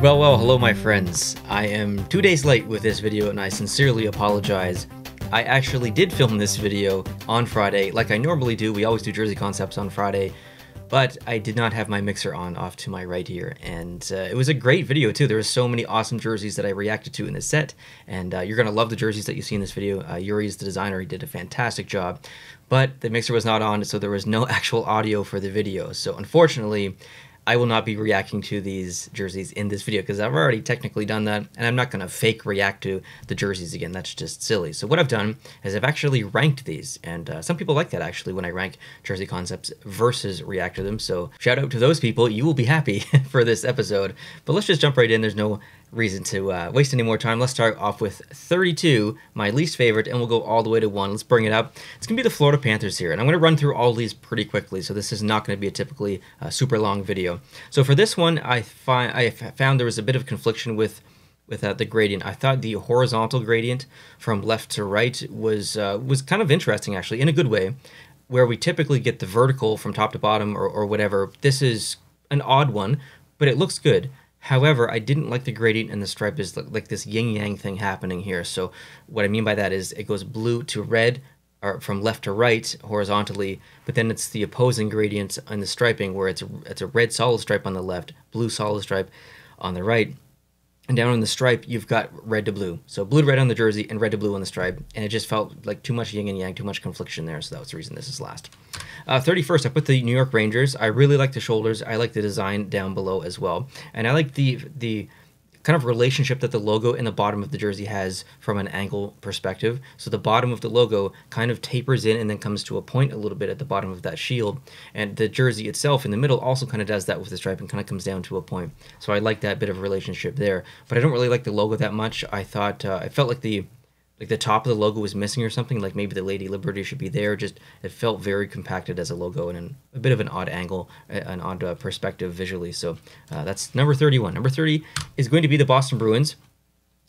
Well, well, hello my friends. I am two days late with this video and I sincerely apologize. I actually did film this video on Friday, like I normally do. We always do Jersey Concepts on Friday, but I did not have my mixer on off to my right here. And uh, it was a great video too. There were so many awesome jerseys that I reacted to in this set, and uh, you're going to love the jerseys that you see in this video. Uh, Yuri is the designer. He did a fantastic job, but the mixer was not on, so there was no actual audio for the video. So unfortunately, I will not be reacting to these jerseys in this video because I've already technically done that and I'm not going to fake react to the jerseys again. That's just silly. So what I've done is I've actually ranked these and uh, some people like that actually when I rank jersey concepts versus react to them. So shout out to those people. You will be happy for this episode. But let's just jump right in. There's no reason to uh, waste any more time. Let's start off with 32, my least favorite, and we'll go all the way to 1. Let's bring it up. It's going to be the Florida Panthers here, and I'm going to run through all these pretty quickly, so this is not going to be a typically uh, super long video. So for this one, I, find, I found there was a bit of confliction with with uh, the gradient. I thought the horizontal gradient from left to right was uh, was kind of interesting, actually, in a good way, where we typically get the vertical from top to bottom or, or whatever. This is an odd one, but it looks good. However, I didn't like the gradient and the stripe is like this yin yang thing happening here. So what I mean by that is it goes blue to red or from left to right horizontally, but then it's the opposing gradient and the striping where it's a, it's a red solid stripe on the left, blue solid stripe on the right. And down on the stripe, you've got red to blue. So blue to red on the jersey and red to blue on the stripe. And it just felt like too much yin and yang, too much confliction there. So that was the reason this is last. Uh, 31st, I put the New York Rangers. I really like the shoulders. I like the design down below as well. And I like the the kind of relationship that the logo in the bottom of the jersey has from an angle perspective. So the bottom of the logo kind of tapers in and then comes to a point a little bit at the bottom of that shield. And the jersey itself in the middle also kind of does that with the stripe and kind of comes down to a point. So I like that bit of relationship there. But I don't really like the logo that much. I thought, uh, I felt like the like the top of the logo was missing or something. Like maybe the Lady Liberty should be there. Just it felt very compacted as a logo and a bit of an odd angle, an odd uh, perspective visually. So uh, that's number 31. Number 30 is going to be the Boston Bruins.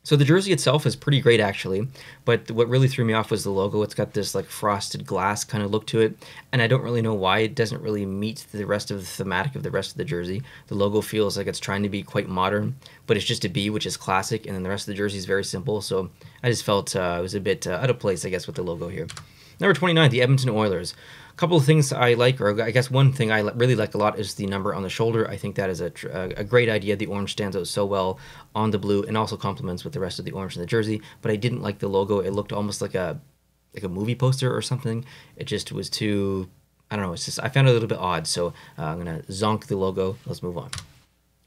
So the jersey itself is pretty great actually, but what really threw me off was the logo. It's got this like frosted glass kind of look to it, and I don't really know why it doesn't really meet the rest of the thematic of the rest of the jersey. The logo feels like it's trying to be quite modern, but it's just a B, which is classic, and then the rest of the jersey is very simple. So I just felt uh, it was a bit uh, out of place, I guess, with the logo here. Number 29, the Edmonton Oilers couple of things I like, or I guess one thing I really like a lot is the number on the shoulder. I think that is a, a great idea. The orange stands out so well on the blue and also complements with the rest of the orange in the jersey. But I didn't like the logo. It looked almost like a like a movie poster or something. It just was too. I don't know. It's just I found it a little bit odd. So uh, I'm gonna zonk the logo. Let's move on.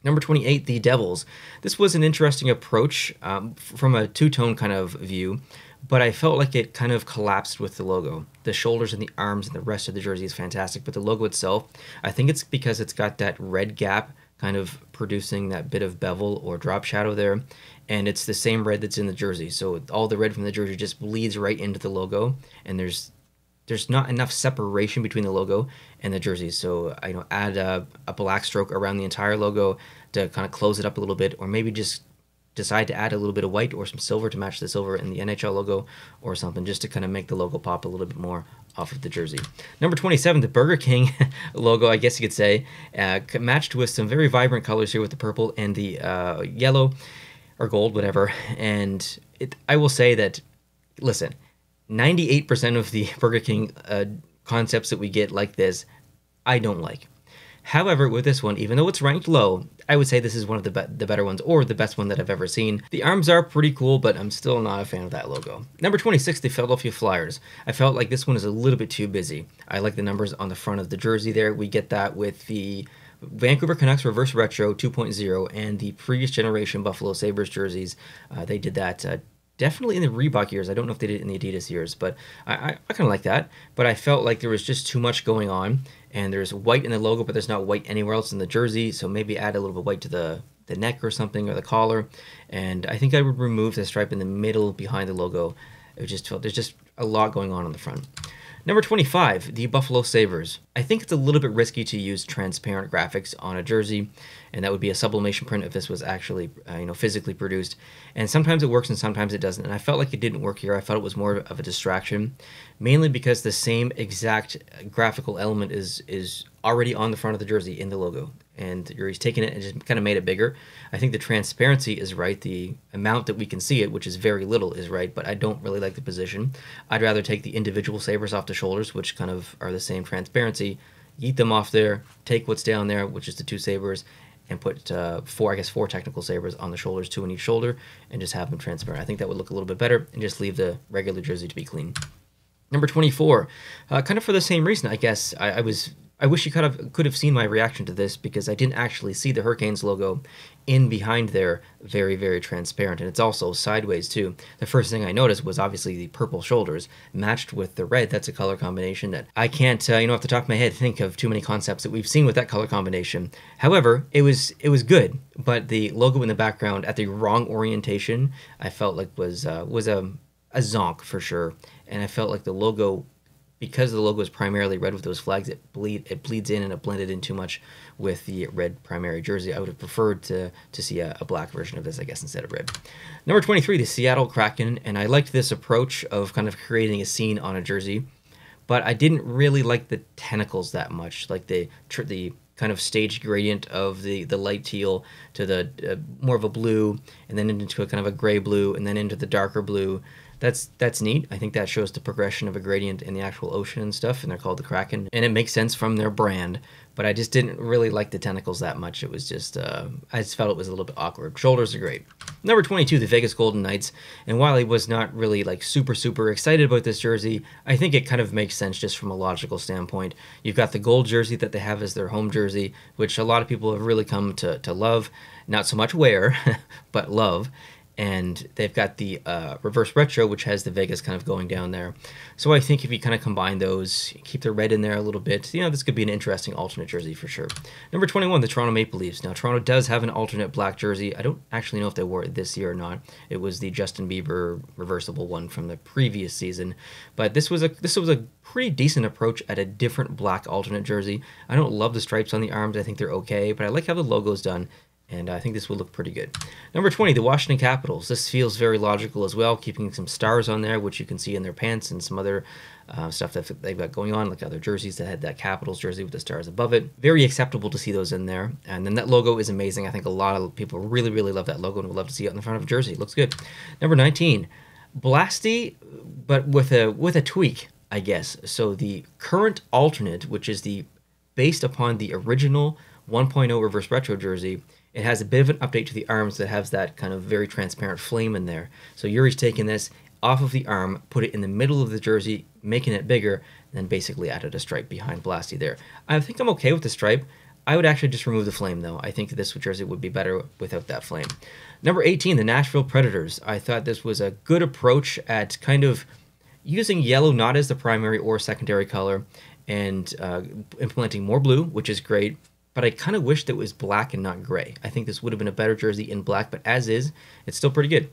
Number 28, the Devils. This was an interesting approach um, from a two tone kind of view but I felt like it kind of collapsed with the logo. The shoulders and the arms and the rest of the jersey is fantastic, but the logo itself, I think it's because it's got that red gap kind of producing that bit of bevel or drop shadow there, and it's the same red that's in the jersey. So all the red from the jersey just bleeds right into the logo, and there's there's not enough separation between the logo and the jersey. So you know, add a, a black stroke around the entire logo to kind of close it up a little bit, or maybe just decide to add a little bit of white or some silver to match the silver in the NHL logo or something just to kind of make the logo pop a little bit more off of the jersey. Number 27, the Burger King logo, I guess you could say, uh, matched with some very vibrant colors here with the purple and the uh, yellow or gold, whatever. And it, I will say that, listen, 98% of the Burger King uh, concepts that we get like this, I don't like. However, with this one, even though it's ranked low, I would say this is one of the, be the better ones or the best one that I've ever seen. The arms are pretty cool, but I'm still not a fan of that logo. Number 26, the Philadelphia Flyers. I felt like this one is a little bit too busy. I like the numbers on the front of the jersey there. We get that with the Vancouver Canucks Reverse Retro 2.0 and the previous generation Buffalo Sabres jerseys. Uh, they did that uh, definitely in the Reebok years. I don't know if they did it in the Adidas years, but I, I, I kind of like that. But I felt like there was just too much going on, and there's white in the logo, but there's not white anywhere else in the jersey. So maybe add a little bit white to the the neck or something or the collar. And I think I would remove the stripe in the middle behind the logo. It just felt there's just a lot going on on the front. Number 25, the Buffalo Sabres. I think it's a little bit risky to use transparent graphics on a jersey, and that would be a sublimation print if this was actually, uh, you know, physically produced. And sometimes it works and sometimes it doesn't. And I felt like it didn't work here. I felt it was more of a distraction, mainly because the same exact graphical element is is already on the front of the jersey in the logo, and he's taken it and just kind of made it bigger. I think the transparency is right. The amount that we can see it, which is very little, is right. But I don't really like the position. I'd rather take the individual sabers off the shoulders, which kind of are the same transparency. Eat them off there. Take what's down there, which is the two sabers, and put uh, four, I guess, four technical sabers on the shoulders, two on each shoulder, and just have them transparent. I think that would look a little bit better, and just leave the regular jersey to be clean. Number 24, uh, kind of for the same reason, I guess. I, I was I wish you could have could have seen my reaction to this because I didn't actually see the Hurricanes logo in behind there, very very transparent, and it's also sideways too. The first thing I noticed was obviously the purple shoulders matched with the red. That's a color combination that I can't, uh, you know, off the top of my head, think of too many concepts that we've seen with that color combination. However, it was it was good, but the logo in the background at the wrong orientation, I felt like was uh, was a a zonk for sure, and I felt like the logo because the logo is primarily red with those flags, it bleed it bleeds in and it blended in too much with the red primary jersey. I would have preferred to to see a, a, black version of this, I guess, instead of red. Number 23, the Seattle Kraken, and I liked this approach of kind of creating a scene on a jersey, but I didn't really like the tentacles that much, like the the kind of stage gradient of the the light teal to the uh, more of a blue, and then into a kind of a gray blue, and then into the darker blue that's that's neat. I think that shows the progression of a gradient in the actual ocean and stuff, and they're called the Kraken, and it makes sense from their brand. But I just didn't really like the tentacles that much. It was just uh, I just felt it was a little bit awkward. Shoulders are great. Number 22, the Vegas Golden Knights, and while I was not really like super super excited about this jersey, I think it kind of makes sense just from a logical standpoint. You've got the gold jersey that they have as their home jersey, which a lot of people have really come to to love, not so much wear, but love and they've got the uh, reverse retro, which has the Vegas kind of going down there. So I think if you kind of combine those, keep the red in there a little bit, you know, this could be an interesting alternate jersey for sure. Number 21, the Toronto Maple Leafs. Now, Toronto does have an alternate black jersey. I don't actually know if they wore it this year or not. It was the Justin Bieber reversible one from the previous season, but this was a this was a pretty decent approach at a different black alternate jersey. I don't love the stripes on the arms. I think they're okay, but I like how the logo's done and I think this will look pretty good. Number 20, the Washington Capitals. This feels very logical as well, keeping some stars on there, which you can see in their pants and some other uh, stuff that they've got going on, like other jerseys that had that Capitals jersey with the stars above it. Very acceptable to see those in there. And then that logo is amazing. I think a lot of people really, really love that logo and would love to see it on the front of a jersey. It looks good. Number 19, Blasty, but with a with a tweak, I guess. So the current alternate, which is the based upon the original 1.0 reverse retro jersey, it has a bit of an update to the arms that has that kind of very transparent flame in there. So Yuri's taken this off of the arm, put it in the middle of the jersey, making it bigger, and then basically added a stripe behind Blasty there. I think I'm okay with the stripe. I would actually just remove the flame though. I think this jersey would be better without that flame. Number 18, the Nashville Predators. I thought this was a good approach at kind of using yellow not as the primary or secondary color and uh, implementing more blue, which is great but I kind of wished it was black and not gray. I think this would have been a better jersey in black, but as is, it's still pretty good.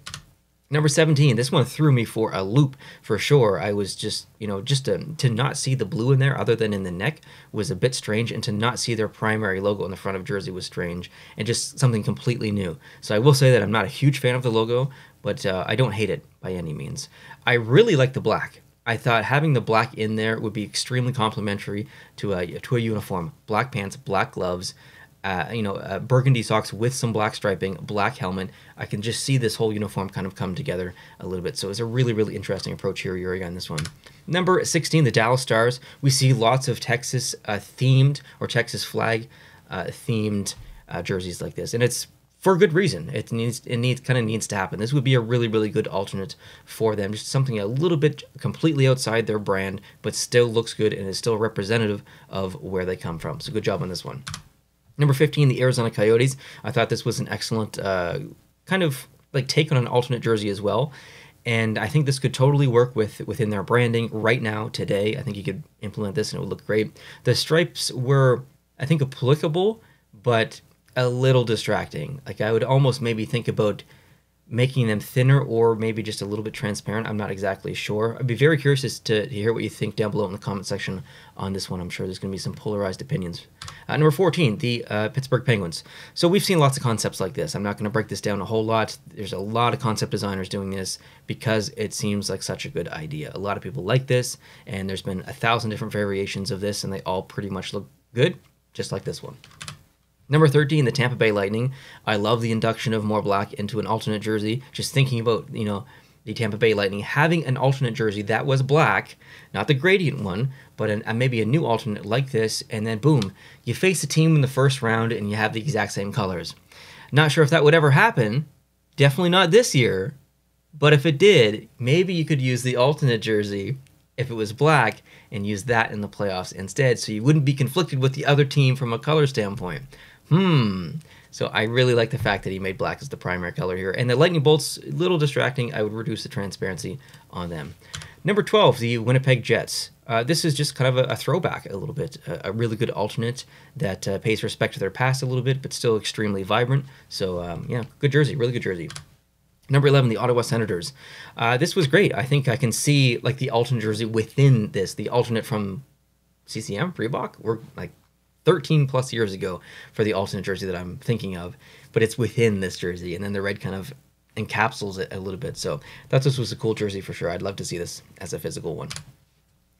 Number 17, this one threw me for a loop for sure. I was just, you know, just to, to not see the blue in there other than in the neck was a bit strange, and to not see their primary logo in the front of jersey was strange, and just something completely new. So I will say that I'm not a huge fan of the logo, but uh, I don't hate it by any means. I really like the black. I thought having the black in there would be extremely complimentary to a to a uniform. Black pants, black gloves, uh, you know, uh, burgundy socks with some black striping, black helmet. I can just see this whole uniform kind of come together a little bit. So it's a really, really interesting approach here, Yuri, on this one. Number 16, the Dallas Stars. We see lots of Texas uh, themed or Texas flag uh, themed uh, jerseys like this, and it's for a good reason. It needs it needs kind of needs to happen. This would be a really really good alternate for them. Just something a little bit completely outside their brand, but still looks good and is still representative of where they come from. So good job on this one. Number 15, the Arizona Coyotes. I thought this was an excellent uh, kind of like take on an alternate jersey as well. And I think this could totally work with within their branding right now, today. I think you could implement this and it would look great. The stripes were, I think, applicable, but a little distracting. Like I would almost maybe think about making them thinner or maybe just a little bit transparent. I'm not exactly sure. I'd be very curious to, hear what you think down below in the comment section on this one. I'm sure there's going to be some polarized opinions. Uh, number 14, the uh, Pittsburgh Penguins. So we've seen lots of concepts like this. I'm not going to break this down a whole lot. There's a lot of concept designers doing this because it seems like such a good idea. A lot of people like this, and there's been a thousand different variations of this, and they all pretty much look Good, just like this one. Number 13, the Tampa Bay Lightning. I love the induction of more black into an alternate jersey. Just thinking about, you know, the Tampa Bay Lightning having an alternate jersey that was black, not the gradient one, but an, maybe a new alternate like this, and then boom, you face a team in the first round and you have the exact same colors. Not sure if that would ever happen. Definitely not this year. But if it did, maybe you could use the alternate jersey if it was black and use that in the playoffs instead so you wouldn't be conflicted with the other team from a color standpoint. Hmm. So I really like the fact that he made black as the primary color here. And the lightning bolts, a little distracting. I would reduce the transparency on them. Number 12, the Winnipeg Jets. Uh, this is just kind of a, a throwback a little bit, a, a really good alternate that uh, pays respect to their past a little bit, but still extremely vibrant. So um, yeah, good jersey, really good jersey. Number 11, the Ottawa Senators. Uh, this was great. I think I can see like the alternate jersey within this, the alternate from CCM, Reebok. We're like 13 plus years ago for the alternate jersey that I'm thinking of, but it's within this jersey, and then the red kind of encapsulates it a little bit. So that's this was a cool jersey for sure. I'd love to see this as a physical one.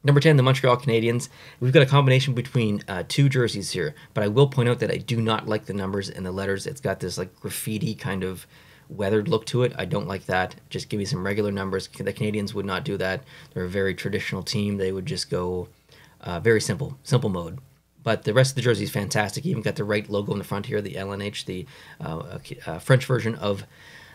Number 10, the Montreal Canadiens. We've got a combination between uh, two jerseys here, but I will point out that I do not like the numbers and the letters. It's got this like graffiti kind of weathered look to it. I don't like that. Just give me some regular numbers. The Canadiens would not do that. They're a very traditional team. They would just go uh, very simple, simple mode. But the rest of the jersey is fantastic. You even got the right logo in the front here, the LNH, the uh, uh, French version of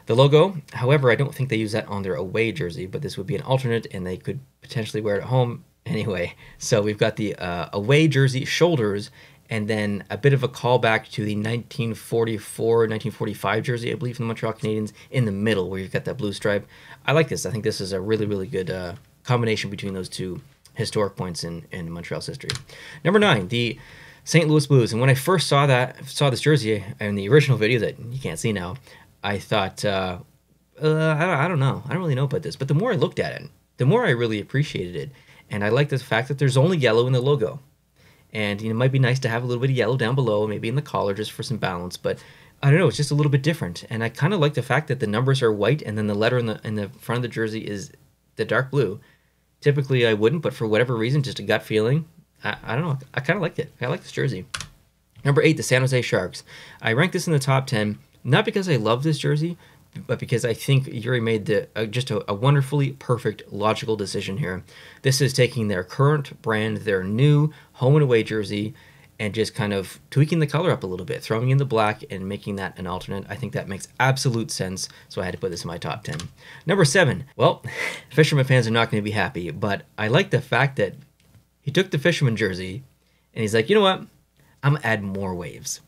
the logo. However, I don't think they use that on their away jersey, but this would be an alternate, and they could potentially wear it at home anyway. So we've got the uh, away jersey shoulders, and then a bit of a callback to the 1944 1945 jersey, I believe, from the Montreal Canadiens in the middle, where you've got that blue stripe. I like this. I think this is a really, really good uh, combination between those two historic points in, in Montreal's history. Number nine, the St. Louis Blues. And when I first saw that, saw this jersey in the original video that you can't see now, I thought, uh, uh, I, don't know. I don't really know about this. But the more I looked at it, the more I really appreciated it. And I like the fact that there's only yellow in the logo. And you know, it might be nice to have a little bit of yellow down below, maybe in the collar just for some balance. But I don't know, it's just a little bit different. And I kind of like the fact that the numbers are white and then the letter in the in the front of the jersey is the dark blue. Typically, I wouldn't, but for whatever reason, just a gut feeling, I, I don't know. I kind of liked it. I like this jersey. Number eight, the San Jose Sharks. I rank this in the top 10, not because I love this jersey, but because I think Yuri made the uh, just a, a, wonderfully perfect logical decision here. This is taking their current brand, their new home and away jersey, and just kind of tweaking the color up a little bit, throwing in the black and making that an alternate. I think that makes absolute sense, so I had to put this in my top 10. Number seven, well, Fisherman fans are not going to be happy, but I like the fact that he took the Fisherman jersey and he's like, you know what? I'm going to add more waves.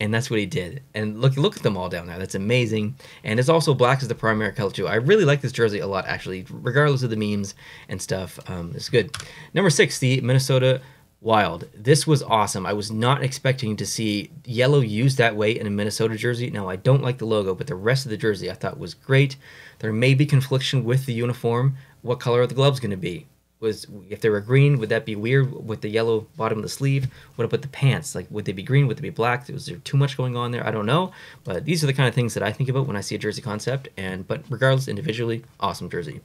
And that's what he did. And look look at them all down there. That's amazing. And it's also black as the primary color too. I really like this jersey a lot, actually, regardless of the memes and stuff. Um, it's good. Number six, the Minnesota wild. This was awesome. I was not expecting to see yellow used that way in a Minnesota jersey. Now, I don't like the logo, but the rest of the jersey I thought was great. There may be confliction with the uniform. What color are the gloves going to be? Was if they were green, would that be weird with the yellow bottom of the sleeve? What about the pants? Like, would they be green? Would they be black? Was there too much going on there? I don't know. But these are the kind of things that I think about when I see a jersey concept. And but regardless, individually, awesome jersey.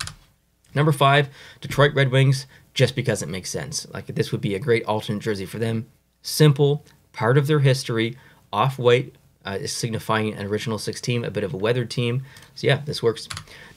Number five, Detroit Red Wings just because it makes sense. Like this would be a great alternate jersey for them. Simple, part of their history. Off white uh, is signifying an original six team, a bit of a weathered team. So yeah, this works.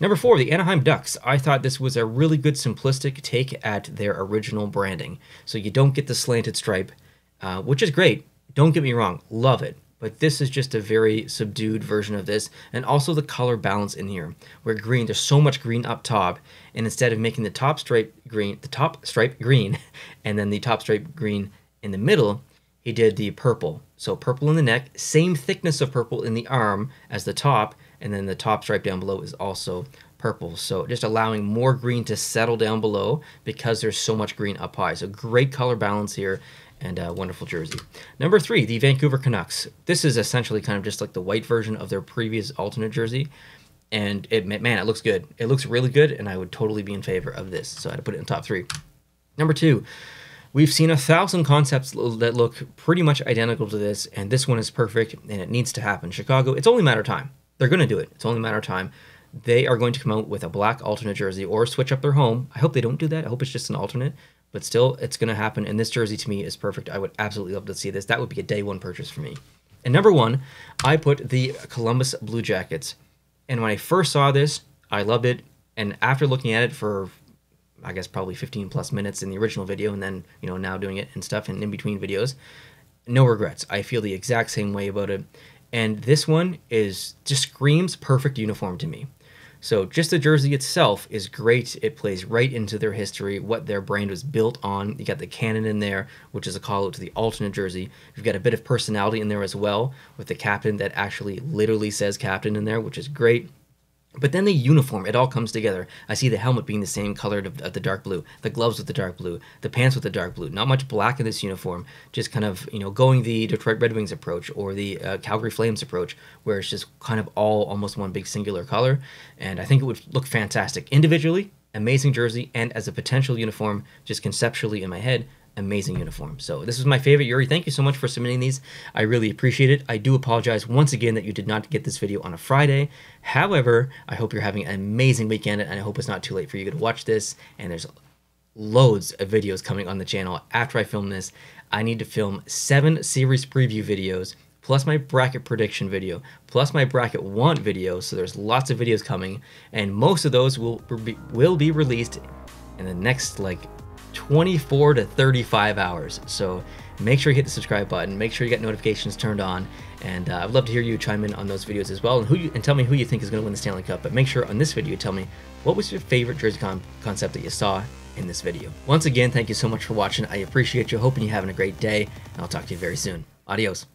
Number four, the Anaheim Ducks. I thought this was a really good simplistic take at their original branding. So you don't get the slanted stripe, uh, which is great. Don't get me wrong, love it but this is just a very subdued version of this. And also the color balance in here where green there's so much green up top and instead of making the top stripe green the top stripe green and then the top stripe green in the middle he did the purple. So purple in the neck same thickness of purple in the arm as the top and then the top stripe down below is also purple so just allowing more green to settle down below because there's so much green up high so great color balance here and a wonderful jersey. Number three, the Vancouver Canucks. This is essentially kind of just like the white version of their previous alternate jersey. And it, man, it looks good. It looks really good, and I would totally be in favor of this. So I had to put it in top three. Number two, we've seen a thousand concepts that look pretty much identical to this, and this one is perfect, and it needs to happen. Chicago, it's only a matter of time. They're going to do it. It's only a matter of time. They are going to come out with a black alternate jersey or switch up their home. I hope they don't do that. I hope it's just an alternate but still, it's going to happen. And this jersey to me is perfect. I would absolutely love to see this. That would be a day one purchase for me. And number one, I put the Columbus Blue Jackets. And when I first saw this, I loved it. And after looking at it for, I guess, probably 15 plus minutes in the original video, and then, you know, now doing it and stuff and in between videos, no regrets. I feel the exact same way about it. And this one is just screams perfect uniform to me. So just the jersey itself is great. It plays right into their history, what their brand was built on. You got the cannon in there, which is a call out to the alternate jersey. You've got a bit of personality in there as well, with the captain that actually literally says captain in there, which is great. But then the uniform, it all comes together. I see the helmet being the same color of, of, the dark blue, the gloves with the dark blue, the pants with the dark blue. Not much black in this uniform, just kind of, you know, going the Detroit Red Wings approach or the uh, Calgary Flames approach, where it's just kind of all almost one big singular color. And I think it would look fantastic individually, amazing jersey, and as a potential uniform, just conceptually in my head, amazing uniform. So this was my favorite Yuri. Thank you so much for submitting these. I really appreciate it. I do apologize once again that you did not get this video on a Friday. However, I hope you're having an amazing weekend and I hope it's not too late for you to watch this. And there's loads of videos coming on the channel after I film this. I need to film seven series preview videos plus my bracket prediction video, plus my bracket want video. So there's lots of videos coming, and most of those will be, will be released in the next like 24 to 35 hours. So make sure you hit the subscribe button. Make sure you get notifications turned on. And uh, I'd love to hear you chime in on those videos as well, and who you, and tell me who you think is going to win the Stanley Cup. But make sure on this video, tell me what was your favorite jersey con concept that you saw in this video. Once again, thank you so much for watching. I appreciate you. Hoping you're having a great day, and I'll talk to you very soon. Adios.